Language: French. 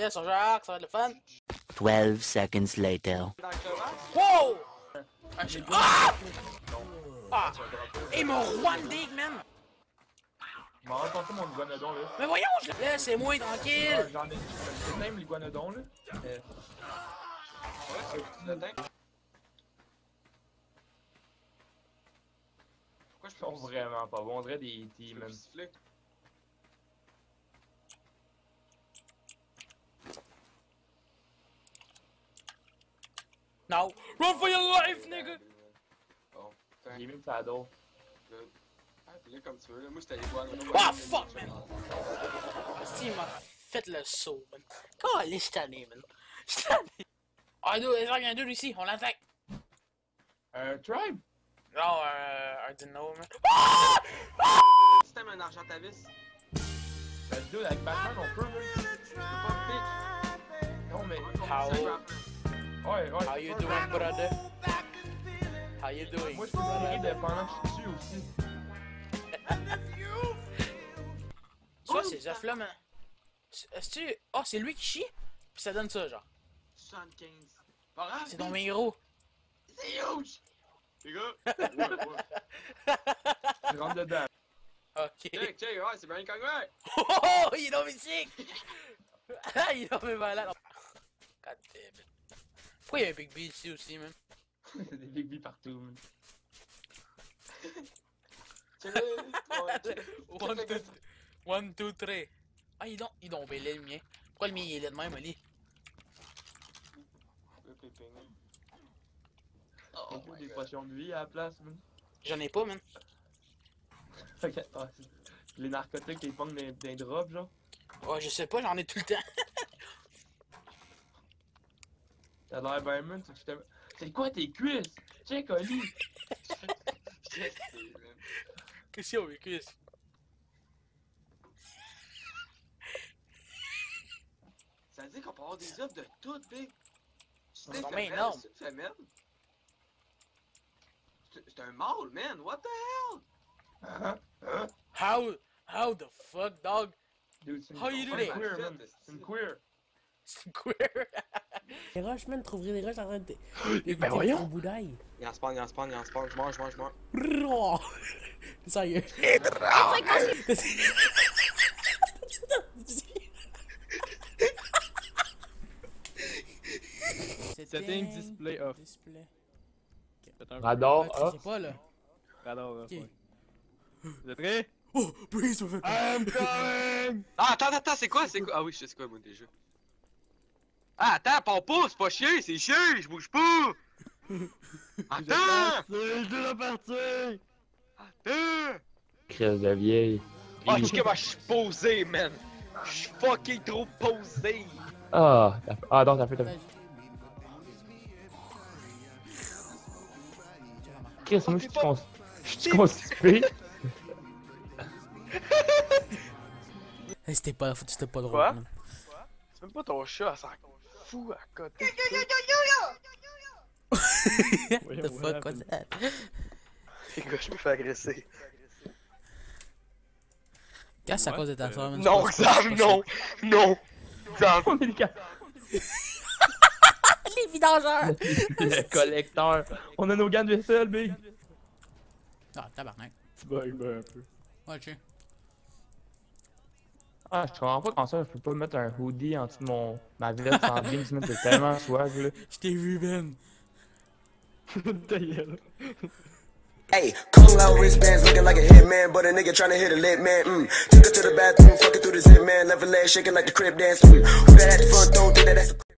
Yes, on joue ça va être le fun. 12 seconds later. Wow! Ah! j'ai- Ah! Ah! C'est. Et mon one dig, man! M'en rends compte mon iguanodon là. Mais voyons, je... laissez-moi Ouais, tranquille! J'en ai. C'est même l'iguanodon là. Euh, Ouais, c'est le temps. Pourquoi je sont vraiment pas. On dirait des teams, man. No! Run for your life, nigga! Bon, fin. J'ai mis le. Ah, fais-le comme tu veux. là. Moi. Ah, fuck, man. Si, il m'a fait le saut, man. Je t'en ai, man. Ah, deux, il y a deux ici, on l'attaque. Un tribe? Non, euh, un dino, man. Si t'aimes un argent à vis, Ben, dude, avec Batman, on peut, pas Non, mais. How? C'est. Ouais, ouais. How you doing, brother? How you doing? Moi, je peux tirer de pendant que je suis dessus aussi. Ça, ces œufs-là, man. Est-ce que. Ah, c'est lui qui chie? Puis ça donne ça, genre. 75. Pas grave. C'est ton héros. C'est huge! Les gars! Ouais, ouais. Je rentre dedans. Ok. Check, check, ouais, c'est Brian Conway! Oh, oh, oh, il est dans mes sick! Ah, il est dans mes malades. God damn it. Pourquoi il y a un Big B ici aussi, man? C'est des big B partout, man. One, two, one, two, three. Ah, il est donc, il est donc le mien. Pourquoi le mien il est là de même. On Oh des potions de vie à la place, man. J'en ai pas, man. Ah, les narcotiques, ils pongent des, des drops, genre. Ouais, je sais pas, j'en ai tout le temps. T'as l'air C'est quoi tes cuisses? Check, Oli! Qu'est-ce qu'il y a, mes cuisses? Ça veut dire qu'on peut avoir des œufs de toutes, big. C'est une femelle, c'est une femelle. C'est c'est un mâle, man. What the hell? Hein? Hein? How, how the fuck, dog? Dude, How you do that? queer, man. Queer. C'est queer. Les roches, man, trouverais des roches en train de. Ben voyons! Bout. Il en spawn, il en spawn, il en spawn. Je mange, je mange, je mange. Oh! Sérieux. Setting display off. Display. Radar off. tu sais pas, là. radar off. Vous êtes prêts? Oh, fait peur. I'm coming! Ah, attends, attends, c'est quoi? C'est quoi? Ah oui, je sais c'est quoi, moi, déjà. Ah, attends, pars pas, c'est pas chier, c'est chier, je bouge pas! Attends! Je dois la partir! Attends! Crise de vieille. Ah, je que moi, je suis posé, man! Je suis fucking trop posé! Ah, ah non, t'as fait, t'as fait. Chris, moi, je suis cons- je suis constipé. Hey, c'était pas, c'était pas drôle. Quoi? man. C'est même pas ton chat, ça fou à côté. The fuck was that? Les gars, je me fais agresser. C'est à cause de ta soeur. Non, pas non! Non! Les vidangeurs! le collecteur. On a nos gants de vaisselle, big. Ah, tabarnak. Tu bugs un peu. Ouais, tu sais. Ah, je comprends pas comment ça, je peux pas mettre un hoodie en dessous de mon, ma veste en jeans, c'est tellement swag, là. Je t'ai vu, Ben. Ta gueule. Hey, Kung Lao wristbands looking like a hitman, but a nigga tryna hit a lit man. Mm. Took her to the bathroom, fucking through the zip man, left her leg shaking like the crib dance. Mm. Who that at the front don't think that that's the